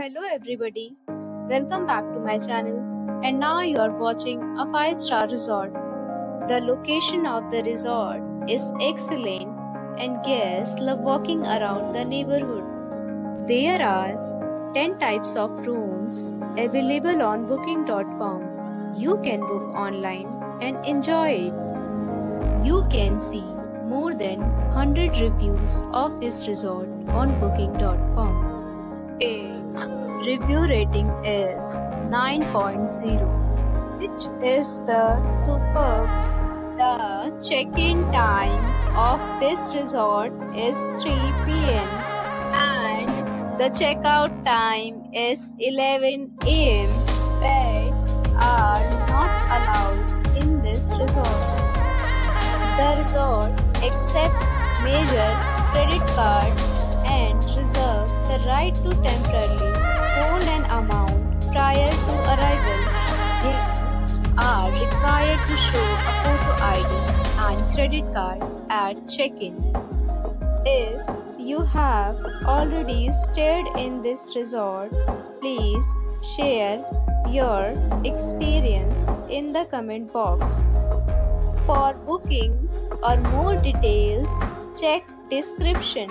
Hello everybody, welcome back to my channel and now you are watching a 5 star resort. The location of the resort is excellent and guests love walking around the neighborhood. There are 10 types of rooms available on booking.com. You can book online and enjoy it. You can see more than 100 reviews of this resort on booking.com. Its review rating is 9.0, which is the superb. The check-in time of this resort is 3 p.m. and the checkout time is 11 a.m. Pets are not allowed in this resort. The resort accepts major credit reserve right to temporarily hold an amount prior to arrival. Guests are required to show a photo ID and credit card at check-in. If you have already stayed in this resort, please share your experience in the comment box. For booking or more details, check description.